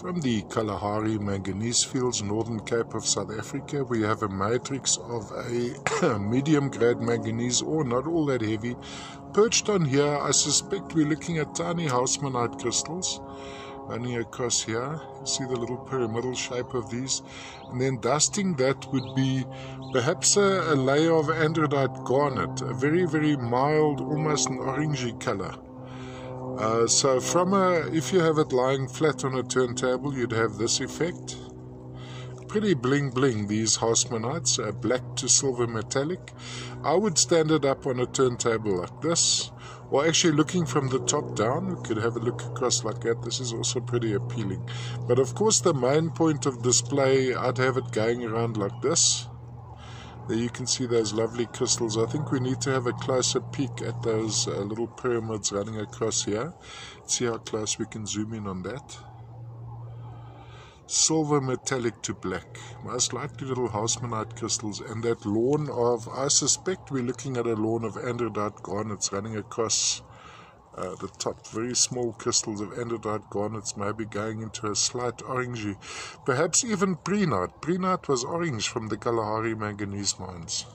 From the Kalahari Manganese Fields, Northern Cape of South Africa, we have a matrix of a medium grade manganese ore, not all that heavy. Perched on here, I suspect we're looking at tiny Hausmannite crystals running across here. You see the little pyramidal shape of these. And then dusting that would be perhaps a, a layer of andradite garnet, a very, very mild, almost an orangey color. Uh, so from a, if you have it lying flat on a turntable, you'd have this effect. Pretty bling bling, these Hausmannites, uh, black to silver metallic. I would stand it up on a turntable like this. Or actually looking from the top down, we could have a look across like that. This is also pretty appealing. But of course the main point of display, I'd have it going around like this. There you can see those lovely crystals. I think we need to have a closer peek at those uh, little pyramids running across here. See how close we can zoom in on that. Silver metallic to black. Most likely little Hausmannite crystals. And that lawn of, I suspect we're looking at a lawn of andradite garnets running across uh, the top, very small crystals of andradite garnets, may be going into a slight orangey, perhaps even prehnite. Prehnite was orange from the Kalahari manganese mines.